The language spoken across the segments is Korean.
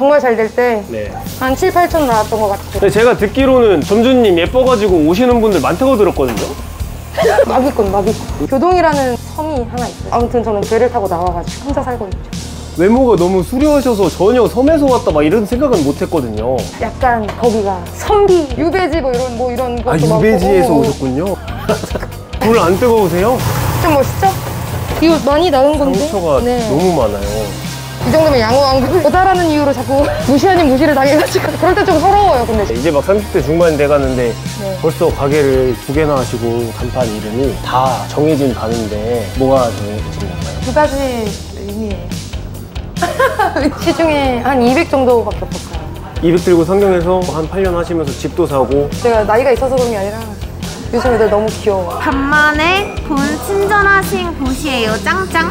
정말 잘 될 때 네. 한 7, 8천 나왔던 것 같아요. 근데 제가 듣기로는 점주님 예뻐가지고 오시는 분들 많다고 들었거든요. 마기꾼, 마기꾼. 교동이라는 섬이 하나 있어요. 아무튼 저는 배를 타고 나와가지고 혼자 살고 있죠. 외모가 너무 수려하셔서 전혀 섬에서 왔다 막 이런 생각은 못 했거든요. 약간 거기가 선비, 유배지 뭐 이런 뭐 이런 것도 아, 많고. 유배지에서 어, 어. 오셨군요. 불 안 뜨거우세요? 좀 멋있죠? 이거 많이 나은 건데? 상처가 네. 너무 많아요. 이 정도면 양호한 거. 여자라는 이유로 자꾸 무시 아닌 무시를 당해가지고 그럴 때 좀 서러워요, 근데. 이제 막 30대 중반 돼가는데 네. 벌써 가게를 두 개나 하시고 간판 이름이 다 정해진 반인데 뭐가 정해진 건가요? 두 가지 의미예요. 시중에 한 200 정도밖에 없었어요. 200 들고 상경해서 한 8년 하시면서 집도 사고 제가 나이가 있어서 그런 게 아니라 요즘 애들 너무 귀여워. 간만에 본 친절하신 곳이에요. 짱짱.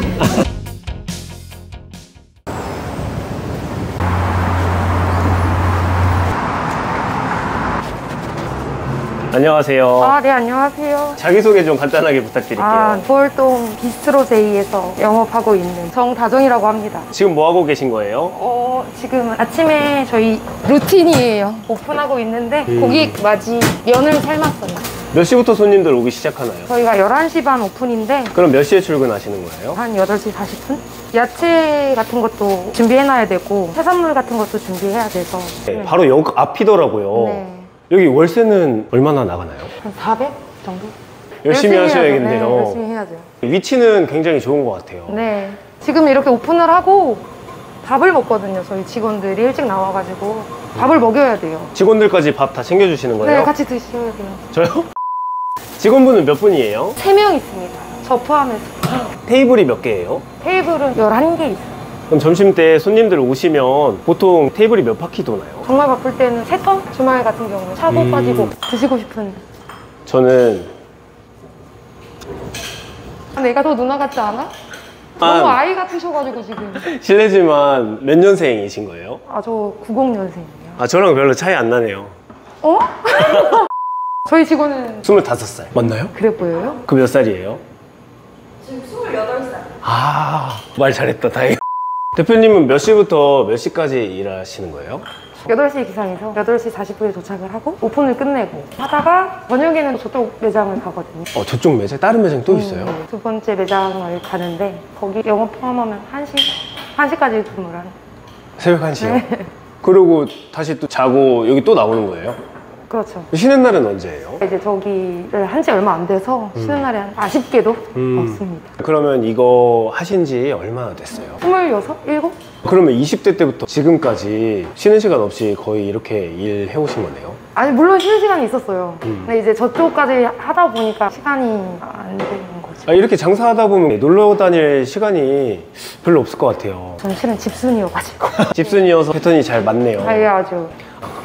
안녕하세요. 아, 네, 안녕하세요. 자기소개 좀 간단하게 부탁드릴게요. 아, 부월동 비스트로 제이에서 영업하고 있는 정다정이라고 합니다. 지금 뭐 하고 계신 거예요? 어, 지금 아침에 저희 루틴이에요. 오픈하고 있는데 음. 고객 맞이 면을 삶았어요. 몇 시부터 손님들 오기 시작하나요? 저희가 11시 반 오픈인데 그럼 몇 시에 출근하시는 거예요? 한 8시 40분? 야채 같은 것도 준비해놔야 되고 해산물 같은 것도 준비해야 돼서 네, 바로 역 앞이더라고요. 네. 여기 월세는 얼마나 나가나요? 한 400 정도? 열심히, 해야죠. 하셔야겠네요. 네, 열심히 해야죠. 위치는 굉장히 좋은 것 같아요. 네. 지금 이렇게 오픈을 하고 밥을 먹거든요. 저희 직원들이 일찍 나와가지고 밥을 먹여야 돼요. 직원들까지 밥 다 챙겨주시는 거예요? 네, 같이 드셔야 돼요. 저요? 직원분은 몇 분이에요? 세명 있습니다. 저 포함해서. 테이블이 몇 개예요? 테이블은 11개 있어요. 그럼 점심 때 손님들 오시면 보통 테이블이 몇 바퀴 도나요? 정말 바쁠 때는 세 턴? 주말 같은 경우는 차고 음. 빠지고 드시고 싶은 저는 아, 내가 더 누나 같지 않아? 너무 아이 같으셔가지고 지금 실례지만 몇 년생이신 거예요? 아 저 90년생이에요 아 저랑 별로 차이 안 나네요. 어? 저희 직원은 25살. 맞나요? 그래 보여요? 그 몇 살이에요? 지금 28살. 아, 말 잘했다. 다행. 대표님은 몇 시부터 몇 시까지 일하시는 거예요? 8시 기상에서 8시 40분에 도착을 하고 오픈을 끝내고 하다가 저녁에는 저쪽 매장을 가거든요 어, 저쪽 매장, 다른 매장 또 있어요? 음, 두 번째 매장을 가는데 거기 영업 포함하면 1시? 1시까지 근무를 하는 새벽 1시요? 네. 그러고 다시 또 자고 여기 또 나오는 거예요? 그렇죠 쉬는 날은 언제예요? 이제 저기를 한 지 얼마 안 돼서 쉬는 날이 한 아쉽게도 음. 없습니다 그러면 이거 하신 지 얼마나 됐어요? 26? 7? 그러면 20대 때부터 지금까지 쉬는 시간 없이 거의 이렇게 일해 오신 거네요? 아니 물론 쉬는 시간이 있었어요 음. 근데 이제 저쪽까지 하다 보니까 시간이 안 되는 거죠 아, 이렇게 장사하다 보면 놀러 다닐 시간이 별로 없을 것 같아요. 전 실은 집순이어가지고 집순이어서 패턴이 잘 맞네요. 아 예 아주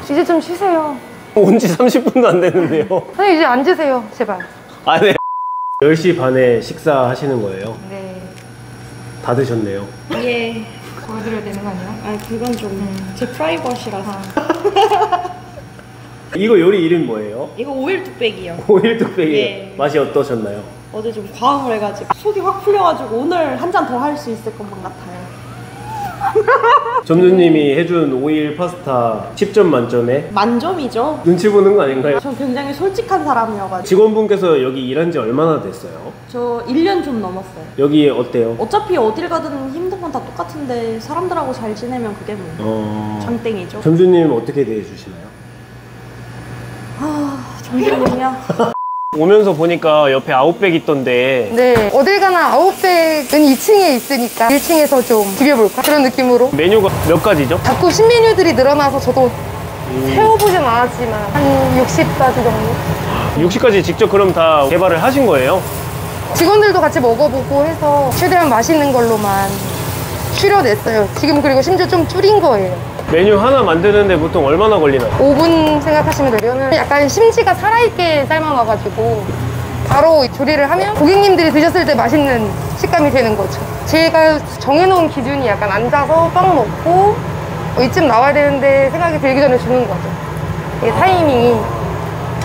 이제 좀 쉬세요 온 지 30분도 안 됐는데요. 선생님 이제 앉으세요 제발 아, 네. 10시 반에 식사하시는 거예요? 네 다 드셨네요. 예. 보여드려야 되는 거 아니야? 아 그건 좀제 프라이버시라서. 이거 요리 이름 뭐예요? 이거 오일 뚝배기요. 오일 뚝배기. 네. 맛이 어떠셨나요? 어제 좀 과음을 해가지고 속이 확 풀려가지고 오늘 한 잔 더 할 수 있을 것만 같아요. 점주님이 해준 오일 파스타 10점 만점에 만점이죠. 눈치 보는 거 아닌가요? 전 굉장히 솔직한 사람이어가지고 직원분께서 여기 일한 지 얼마나 됐어요? 저 1년 좀 넘었어요. 여기 어때요? 어차피 어딜 가든 힘든 건 다 똑같은데 사람들하고 잘 지내면 그게 뭐 어... 장땡이죠. 점주님 어떻게 대해주시나요? 아 점주님이요? 오면서 보니까 옆에 아웃백 있던데 네 어딜 가나 아웃백은 2층에 있으니까 1층에서 좀 비벼볼까? 그런 느낌으로 메뉴가 몇 가지죠? 자꾸 신메뉴들이 늘어나서 저도 세워보진 않았지만 한 60가지 정도? 60까지 직접 그럼 다 개발을 하신 거예요? 직원들도 같이 먹어보고 해서 최대한 맛있는 걸로만 추려냈어요 지금 그리고 심지어 좀 줄인 거예요 메뉴 하나 만드는데 보통 얼마나 걸리나요? 5분 생각하시면 되려면 약간 심지가 살아있게 삶아놔가지고 바로 조리를 하면 고객님들이 드셨을 때 맛있는 식감이 되는 거죠. 제가 정해놓은 기준이 약간 앉아서 빵 먹고 어, 이쯤 나와야 되는데 생각이 들기 전에 주는 거죠. 이게 타이밍이.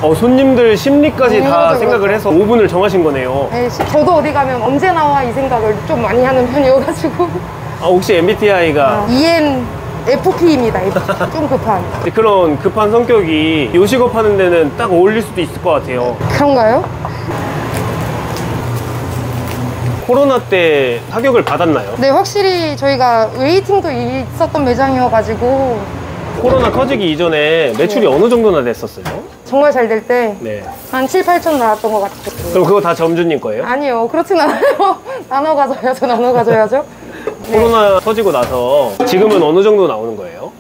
어, 손님들 심리까지 음, 다 생각을 해서 5분을 정하신 거네요. 네, 시- 저도 어디 가면 언제 나와 이 생각을 좀 많이 하는 편이어가지고 아, 혹시 MBTI가 EN FP입니다. FP. 좀 급한. 그런 급한 성격이 요식업 하는 데는 딱 어울릴 수도 있을 것 같아요. 그런가요? 코로나 때 타격을 받았나요? 네, 확실히 저희가 웨이팅도 있었던 매장이어가지고 코로나 터지기 이전에 매출이 네. 어느 정도나 됐었어요? 정말 잘 될 때 한 네. 7, 8천 나왔던 것 같아요. 그럼 그거 다 점주님 거예요? 아니요, 그렇진 않아요. 나눠 가져야죠, 나눠 가져야죠. 네. 코로나 터지고 나서 지금은 어느 정도 나오는 거예요?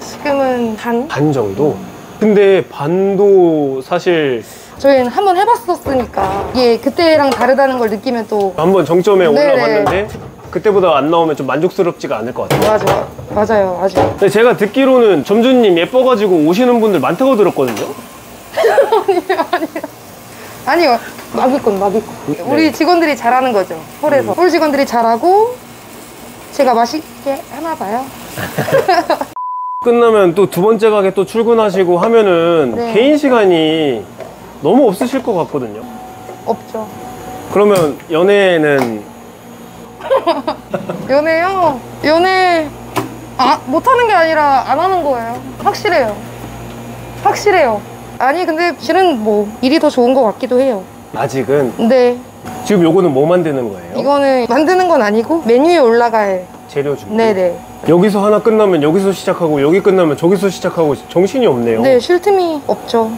지금은 반? 반 정도? 근데 반도 사실 저희는 한번 해봤었으니까 이게 그때랑 다르다는 걸 느끼면 또 한번 정점에 네네. 올라갔는데 그때보다 안 나오면 좀 만족스럽지가 않을 것 같아요. 맞아, 맞아요, 아주. 근데 제가 듣기로는 점주님 예뻐가지고 오시는 분들 많다고 들었거든요. 아니요, 마기꾼, 마기꾼. 네. 우리 직원들이 잘하는 거죠, 홀에서. 홀 직원들이 잘하고 제가 맛있게 하나 봐요. 끝나면 또 두 번째 가게 또 출근하시고 하면은 네. 개인 시간이 너무 없으실 것 같거든요. 없죠. 그러면 연애는 연애요? 연애 아 못하는 게 아니라 안 하는 거예요. 확실해요. 확실해요. 아니 근데 실은 뭐 일이 더 좋은 것 같기도 해요. 아직은 근데 지금 요거는 뭐 만드는 거예요? 이거는 만드는 건 아니고 메뉴에 올라갈 재료 준비. 네네 여기서 하나 끝나면 여기서 시작하고 여기 끝나면 저기서 시작하고 정신이 없네요. 네 쉴 틈이 없죠.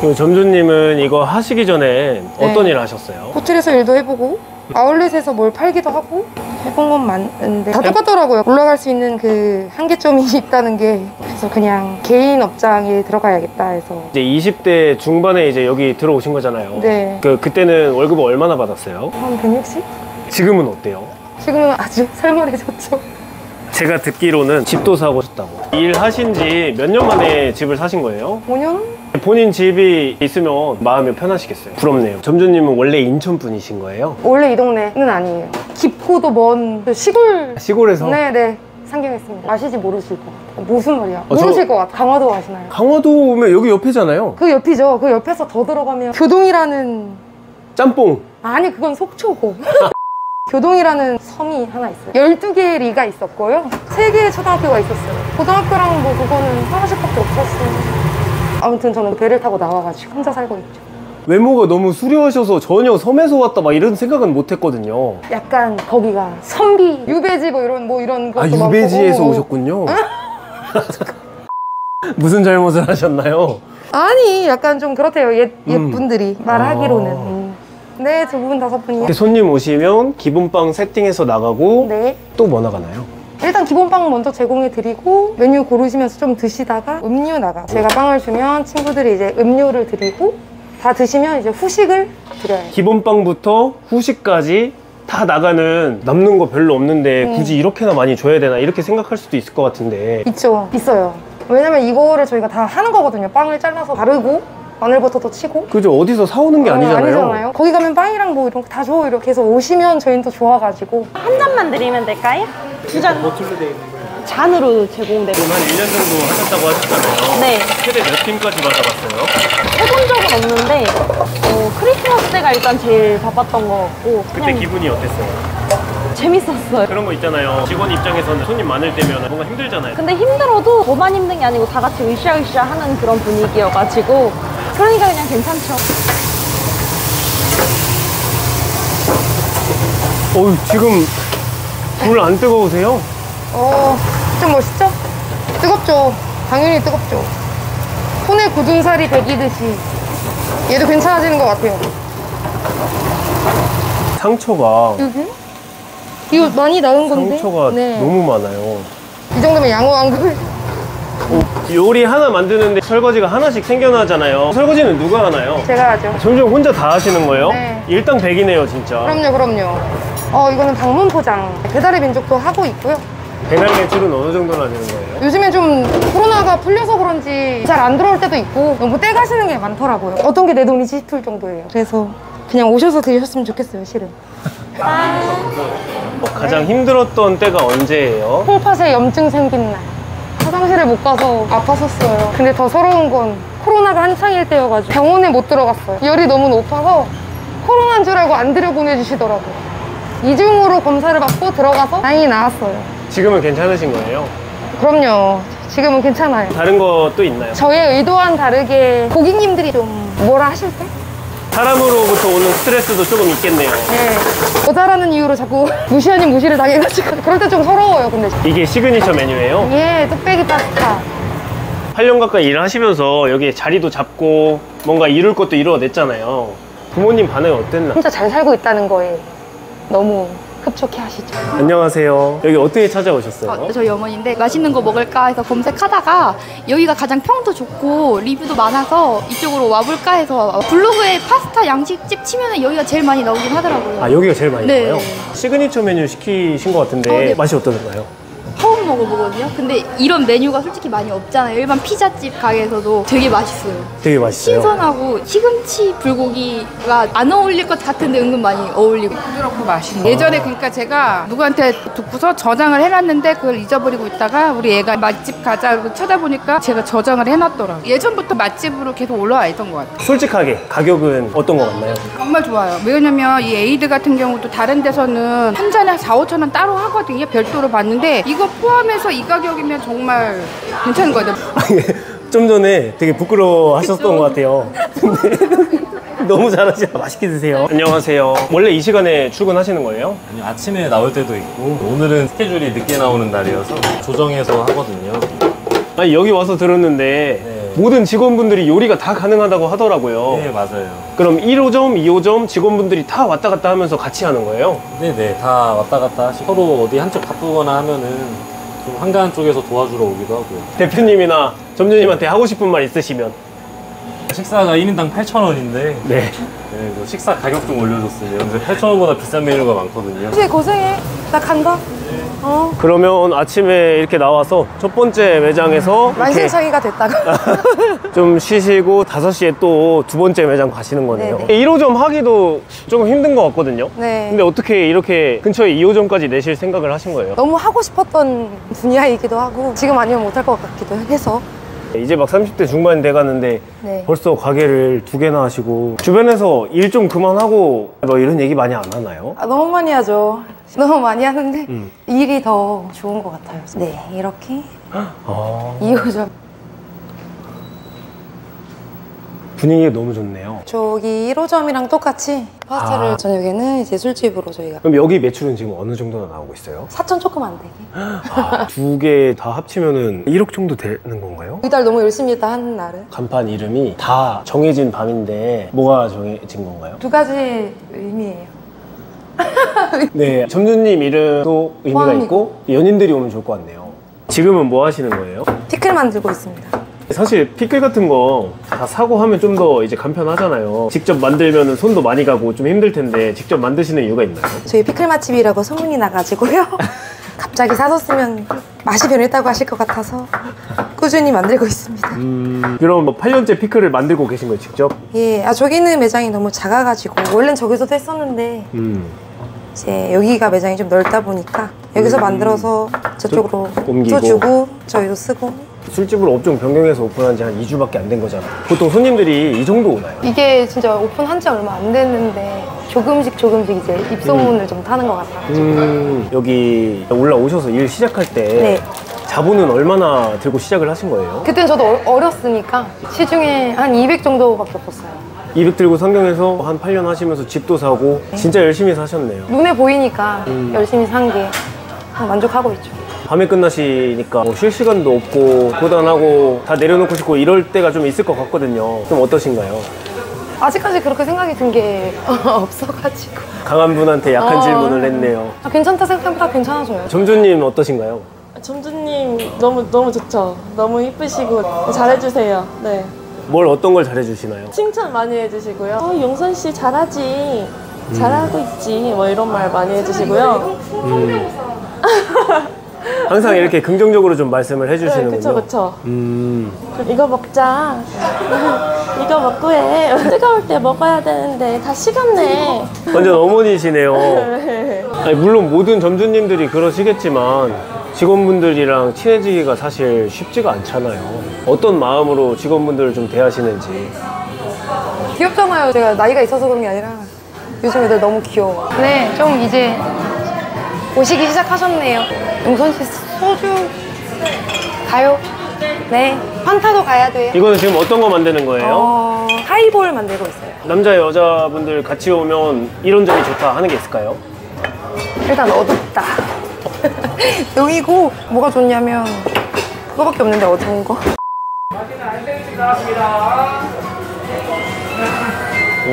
그 점주님은 이거 하시기 전에 네. 어떤 일 하셨어요? 호텔에서 일도 해보고 아울렛에서 뭘 팔기도 하고 해본 건 많은데 다 똑같더라고요. 올라갈 수 있는 그 한계점이 있다는 게 그래서 그냥 개인 업장에 들어가야겠다 해서 이제 20대 중반에 이제 여기 들어오신 거잖아요. 네. 그 그때는 월급을 얼마나 받았어요? 한 160? 지금은 어때요? 지금은 아주 살벌해졌죠. 제가 듣기로는 집도 사고 싶다고. 일하신 지 몇 년 만에 집을 사신 거예요? 5년? 본인 집이 있으면 마음이 편하시겠어요. 부럽네요. 점주님은 원래 인천 분이신 거예요? 원래 이 동네는 아니에요. 깊고도 먼그 시골. 시골에서? 네네. 상경했습니다. 아시지 모르실 것 같아요. 무슨 말이야? 어, 저- 모르실 것 같아요. 강화도 아시나요? 강화도면 여기 옆이잖아요. 그 옆이죠. 그 옆에서 더 들어가면 교동이라는 짬뽕. 아니 그건 속초고. 교동이라는 섬이 하나 있어요. 12개의 리가 있었고요. 3개의 초등학교가 있었어요. 고등학교랑 뭐 그거는 하나씩밖에 없었어요. 아무튼 저는 배를 타고 나와가지고 혼자 살고 있죠. 외모가 너무 수려하셔서 전혀 섬에서 왔다 막 이런 생각은 못 했거든요. 약간 거기가 선비, 유배지 뭐 이런 뭐 이런 것도 아, 많고. 유배지에서 어, 어. 오셨군요. 무슨 잘못을 하셨나요? 아니 약간 좀 그렇대요. 옛, 음. 옛분들이 말하기로는. 아. 음. 네, 두 분 다섯 분이요. 손님 오시면 기본빵 세팅해서 나가고 네. 또 뭐 나가나요? 일단 기본빵 먼저 제공해 드리고 메뉴 고르시면서 좀 드시다가 음료 나가. 제가 빵을 주면 친구들이 이제 음료를 드리고 다 드시면 이제 후식을 드려요. 기본빵부터 후식까지 다 나가는 남는 거 별로 없는데 음. 굳이 이렇게나 많이 줘야 되나 이렇게 생각할 수도 있을 것 같은데 있죠. 있어요. 왜냐면 이거를 저희가 다 하는 거거든요. 빵을 잘라서 바르고 마늘버터도 치고. 그죠 어디서 사오는 게 어, 아니잖아요. 거기 가면 빵이랑 뭐 이런 거 다 줘. 이렇게 해서 오시면 저희는 또 좋아가지고. 한 잔만 드리면 될까요? 두 잔. 버틀로 돼 있는 거예요. 잔으로 제공되고. 지금 한 1년 정도 하셨다고 하셨잖아요. 네. 최대 몇 팀까지 받아봤어요? 해본 적은 없는데 어, 크리스마스 때가 일단 제일 바빴던 것 같고 그때 그냥 기분이 어땠어요? 재밌었어요. 그런 거 있잖아요. 직원 입장에서는 손님 많을 때면 뭔가 힘들잖아요. 근데 힘들어도 저만 힘든 게 아니고 다 같이 으쌰으쌰 하는 그런 분위기여가지고 그러니까 그냥 괜찮죠. 어우 지금 불 안 뜨거우세요? 어, 좀 멋있죠? 뜨겁죠. 당연히 뜨겁죠. 손에 굳은 살이 배기듯이 얘도 괜찮아지는 것 같아요. 상처가 여기? 이거 많이 나은 건데? 상처가 네. 너무 많아요. 이 정도면 양호 안 그래? 어, 요리 하나 만드는데 설거지가 하나씩 생겨나잖아요. 설거지는 누가 하나요? 제가 하죠. 점점 혼자 다 하시는 거예요? 네. 일당백이네요, 진짜. 그럼요, 그럼요. 어, 이거는 방문 포장. 배달의 민족도 하고 있고요. 배달 매출은 어느 정도나 되는 거예요? 요즘엔 좀 코로나가 풀려서 그런지 잘 안 들어올 때도 있고 너무 떼 가시는 게 많더라고요. 어떤 게 내 돈이지 싶을 정도예요. 그래서 그냥 오셔서 드셨으면 좋겠어요, 실은. 어, 가장 힘들었던 때가 언제예요? 콩팥에 염증 생긴 날. 화장실을 못 가서 아팠었어요. 근데 더 서러운 건 코로나가 한창일 때여가지고 병원에 못 들어갔어요. 열이 너무 높아서 코로나인 줄 알고 안 들여보내주시더라고요. 이중으로 검사를 받고 들어가서 다행히 나았어요. 지금은 괜찮으신 거예요? 그럼요. 지금은 괜찮아요. 다른 것도 있나요? 저의 의도와는 다르게 고객님들이 좀 뭐라 하실 때? 사람으로부터 오는 스트레스도 조금 있겠네요. 네. 여자라는 이유로 자꾸 무시 아닌 무시를 당해가지고 그럴 때 좀 서러워요, 근데. 이게 시그니처 메뉴예요. 예, 뚝배기 파스타. 8년 가까이 일을 하시면서 여기 자리도 잡고 뭔가 이룰 것도 이루어냈잖아요. 부모님 반응이 어땠나? 혼자 잘 살고 있다는 거에 너무 흡족해 하시죠. 안녕하세요. 여기 어떻게 찾아오셨어요? 어, 저희 어머니인데 맛있는 거 먹을까 해서 검색하다가 여기가 가장 평도 좋고 리뷰도 많아서 이쪽으로 와볼까 해서 블로그에 파스타 양식집 치면 여기가 제일 많이 나오긴 하더라고요. 아 여기가 제일 많이 네. 나와요? 시그니처 메뉴 시키신 것 같은데 어, 네. 맛이 어떠셨나요? 먹어보거든요. 근데 이런 메뉴가 솔직히 많이 없잖아요. 일반 피자집 가게에서도 되게 맛있어요. 되게 맛있어요. 신선하고 시금치 불고기가 안 어울릴 것 같은데 은근 많이 어울리고 부드럽고 맛있는. 예전에 그러니까 제가 누구한테 듣고서 저장을 해놨는데 그걸 잊어버리고 있다가 우리 애가 맛집 가자 고 찾아보니까 제가 저장을 해놨더라고요. 예전부터 맛집으로 계속 올라와 있던 것 같아요. 솔직하게 가격은 어떤 것 같나요? 정말 좋아요. 왜냐면 이 에이드 같은 경우도 다른 데서는 한 잔에 4, 5천 원 따로 하거든요. 별도로 받는데 이거 포함 해서 이 가격이면 정말 괜찮은 거예요. 좀 전에 되게 부끄러워 하셨던 것 같아요. 근데 너무 잘하시네. 맛있게 드세요. 안녕하세요. 원래 이 시간에 출근하시는 거예요? 아니, 아침에 나올 때도 있고 오늘은 스케줄이 늦게 나오는 날이어서 조정해서 하거든요. 아니 여기 와서 들었는데 네. 모든 직원분들이 요리가 다 가능하다고 하더라고요. 네 맞아요. 그럼 1호점, 2호점 직원분들이 다 왔다 갔다 하면서 같이 하는 거예요? 네네 다 왔다 갔다 하시고 서로 어디 한쪽 바쁘거나 하면은 좀 한가한 쪽에서 도와주러 오기도 하고요. 대표님이나 점주님한테 하고 싶은 말 있으시면 식사가 1인당 8,000원인데 네. 네, 뭐 식사 가격 좀 올려줬어요. 요새 8,000원보다 비싼 메뉴가 많거든요. 이제 고생해. 나 간다. 어. 그러면 아침에 이렇게 나와서 첫 번째 매장에서 만신창이가 됐다가. 좀 쉬시고 5시에 또 두 번째 매장 가시는 거네요. 네네. 1호점 하기도 조금 힘든 것 같거든요. 네. 근데 어떻게 이렇게 근처에 2호점까지 내실 생각을 하신 거예요? 너무 하고 싶었던 분야이기도 하고 지금 아니면 못할 것 같기도 해서 이제 막 30대 중반 돼 가는데 네. 벌써 가게를 두 개나 하시고 주변에서 일 좀 그만하고 뭐 이런 얘기 많이 안 하나요? 아, 너무 많이 하죠. 너무 많이 하는데 음. 일이 더 좋은 것 같아요. 네, 이렇게 아, 2호점. 분위기가 너무 좋네요. 저기 1호점이랑 똑같이 파스타를 아. 저녁에는 이제 술집으로 저희가 그럼 여기 매출은 지금 어느 정도나 나오고 있어요? 4천 조금 안 되게. 아, 두 개 다 합치면은 1억 정도 되는 건가요? 이달 너무 열심히 했다 하는 날은 간판 이름이 다 정해진 밤인데 뭐가 정해진 건가요? 두 가지 의미예요. 네, 점주님 이름도 의미가 포함이- 있고 연인들이 오면 좋을 것 같네요. 지금은 뭐 하시는 거예요? 피클 만들고 있습니다. 사실 피클 같은 거 다 사고 하면 좀 더 이제 간편하잖아요. 직접 만들면 손도 많이 가고 좀 힘들 텐데 직접 만드시는 이유가 있나요? 저희 피클 맛집이라고 소문이 나가지고요. 갑자기 사뒀으면 맛이 변했다고 하실 것 같아서 꾸준히 만들고 있습니다. 음, 그럼 뭐 8년째 피클을 만들고 계신 거예요, 직접? 예, 아 저기는 매장이 너무 작아가지고 원래는 저기서도 했었는데 음, 이제 여기가 매장이 좀 넓다 보니까 여기서 만들어서 저쪽으로 옮기고. 또 주고 저희도 쓰고 술집으로 업종 변경해서 오픈한 지 한 2주밖에 안 된 거잖아요. 보통 손님들이 이 정도 오나요? 이게 진짜 오픈한 지 얼마 안 됐는데 조금씩 조금씩 이제 입소문을 좀 타는 것 같아요. 음, 여기 올라오셔서 일 시작할 때 네. 자본은 얼마나 들고 시작을 하신 거예요? 그때는 저도 어- 어렸으니까 시중에 한 200 정도밖에 없었어요. 200 들고 상경해서 한 8년 하시면서 집도 사고 진짜 열심히 사셨네요. 눈에 보이니까 음. 열심히 산 게 만족하고 있죠. 밤에 끝나시니까 뭐 쉴 시간도 없고 고단하고 다 내려놓고 싶고 이럴 때가 좀 있을 것 같거든요. 좀 어떠신가요? 아직까지 그렇게 생각이 든 게 없어가지고. 강한 분한테 약한 어. 질문을 했네요. 아, 괜찮다 생각보다 괜찮아져요. 점주님 어떠신가요? 점주님 너무 너무 좋죠. 너무 이쁘시고 잘해주세요. 네. 뭘 어떤 걸 잘해주시나요? 칭찬 많이 해주시고요. 어, 용선 씨 잘하지. 잘하고 있지. 뭐 이런 말 많이 해주시고요. 항상 이렇게 긍정적으로 좀 말씀을 네, 해주시는군요. 그쵸 그쵸. 음, 좀 이거 먹자. 이거 먹고 해. 뜨거울 때 먹어야 되는데 다 식었네. 완전 어머니시네요. 아니, 물론 모든 점주님들이 그러시겠지만 직원분들이랑 친해지기가 사실 쉽지가 않잖아요. 어떤 마음으로 직원분들을 좀 대하시는지. 귀엽잖아요. 제가 나이가 있어서 그런 게 아니라 요즘 애들 너무 귀여워. 네, 좀 이제 오시기 시작하셨네요. 용선 씨 소주 가요? 네. 판타도 가야 돼요. 이거는 지금 어떤 거 만드는 거예요? 어, 하이볼 만들고 있어요. 남자 여자분들 같이 오면 이런 점이 좋다 하는 게 있을까요? 일단 어둡다. 여기고 뭐가 좋냐면 그거밖에 없는데 어두운 거.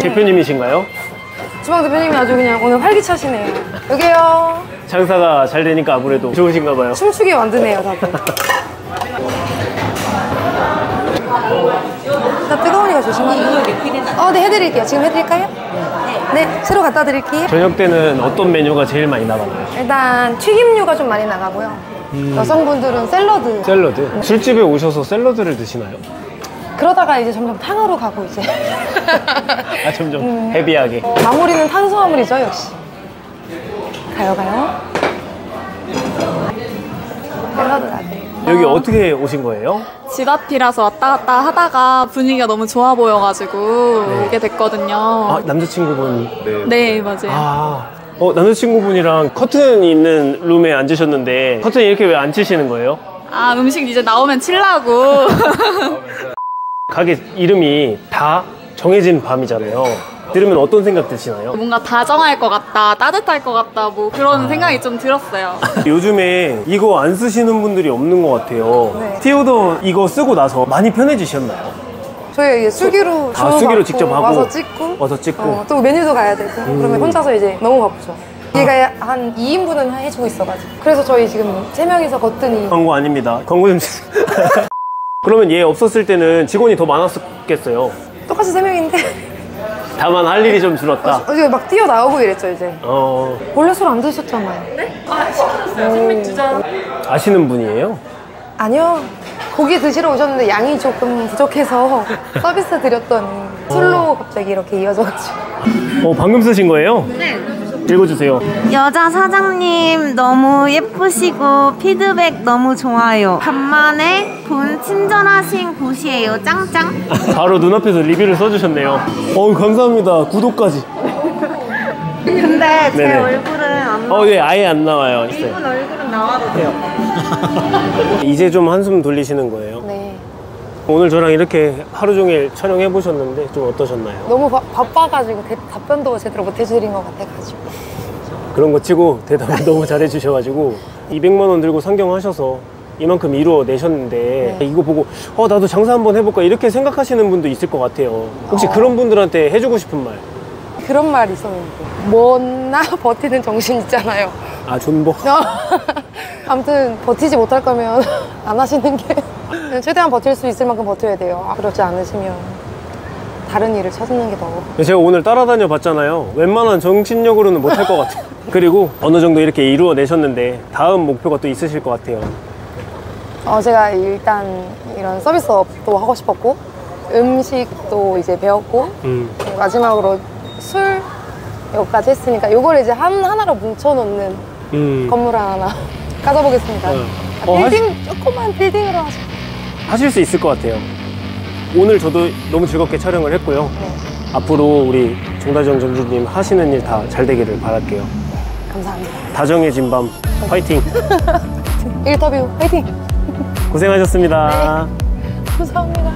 대표님이신가요? 주방 대표님이 아주 그냥 오늘 활기차시네요. 여기요. 장사가 잘 되니까 아무래도 좋으신가 봐요. 춤추게 만드네요, 다들. 나 뜨거우니까 조심하세요. 어, 네, 해드릴게요. 지금 해드릴까요? 네. 네, 새로 갖다 드릴게요. 저녁 때는 어떤 메뉴가 제일 많이 나가나요? 일단 튀김류가 좀 많이 나가고요. 여성분들은 샐러드. 샐러드. 술집에 오셔서 샐러드를 드시나요? 그러다가 이제 점점 탕으로 가고 이제. 아 점점 헤비하게. 마무리는 탄수화물이죠, 역시. 가요, 가요. 샐러드 나세요. 여기 어떻게 오신 거예요? 집 앞이라서 왔다 갔다 하다가 분위기가 너무 좋아 보여가지고 오게 됐거든요. 아 남자친구분. 네, 맞아요. 아. 어 남자친구분이랑 커튼이 있는 룸에 앉으셨는데 커튼 이렇게 왜 안 치시는 거예요? 아, 음식 이제 나오면 칠라고. 가게 이름이 다 정해진 밤이잖아요. 들으면 어떤 생각 드시나요? 뭔가 다정할 것 같다, 따뜻할 것 같다, 뭐 그런 생각이 좀 들었어요. 요즘에 이거 안 쓰시는 분들이 없는 것 같아요. 네. 스티어도 이거 쓰고 나서 많이 편해지셨나요? 저희 이제 수기로 아, 수기로 직접 하고 와서 찍고 와서 찍고. 어, 또 메뉴도 가야 되고 그러면 혼자서 이제 너무 바쁘죠. 얘가 한 2인분은 해주고 있어가지고 그래서 저희 지금 3명이서 거뜬히 광고 아닙니다. 광고 좀 주세요. 그러면 얘 없었을 때는 직원이 더 많았겠어요. 똑같이 3명인데 다만 할 일이 좀 줄었다. 이제 막 뛰어나오고 이랬죠 이제 어, 원래 술 안 드셨잖아요 네? 아 시켰어요 맥주전 아시는 분이에요? 아니요 고기 드시러 오셨는데 양이 조금 부족해서 서비스 드렸더니 술로 갑자기 이렇게 이어져가지고 어, 방금 쓰신 거예요? 네. 읽어주세요. 여자 사장님 너무 예쁘시고 피드백 너무 좋아요. 간만에 본 친절하신 곳이에요. 짱짱. 바로 눈앞에서 리뷰를 써주셨네요. 어 감사합니다. 구독까지. 근데 제 네네. 얼굴은 안 어, 네, 아예 안 나와요. 예쁜 얼굴은 나와도 돼요. 이제 좀 한숨 돌리시는 거예요. 네 오늘 저랑 이렇게 하루 종일 촬영해 보셨는데 좀 어떠셨나요? 너무 바, 바빠가지고 대- 답변도 제대로 못 해드린 것 같아가지고 그런 거 치고 대답을 너무 잘해 주셔가지고 200만 원 들고 상경하셔서 이만큼 이루어내셨는데 네. 이거 보고 어 나도 장사 한번 해볼까 이렇게 생각하시는 분도 있을 것 같아요. 혹시 그런 분들한테 해주고 싶은 말? 그런 말이 있었는데 못나 버티는 정신 있잖아요 아 존버. 아무튼 버티지 못할 거면 안 하시는 게 최대한 버틸 수 있을 만큼 버텨야 돼요 아, 그렇지 않으시면 다른 일을 찾는 게 더 제가 오늘 따라다녀 봤잖아요. 웬만한 정신력으로는 못할 것 같아요. 그리고 어느 정도 이렇게 이루어내셨는데 다음 목표가 또 있으실 것 같아요. 어, 제가 일단 이런 서비스업도 하고 싶었고 음식도 이제 배웠고 음. 마지막으로 술 여기까지 했으니까 요걸 이제 한 하나로 뭉쳐놓는 음. 건물 하나 가져보겠습니다 어. 아, 어, 빌딩 조그만 빌딩으로 하죠 하실 수 있을 것 같아요. 오늘 저도 너무 즐겁게 촬영을 했고요. 네. 앞으로 우리 정다정 전주님 하시는 일 다 잘 되기를 바랄게요. 감사합니다 다정해진 밤 화이팅! 인터뷰 화이팅 고생하셨습니다. 감사합니다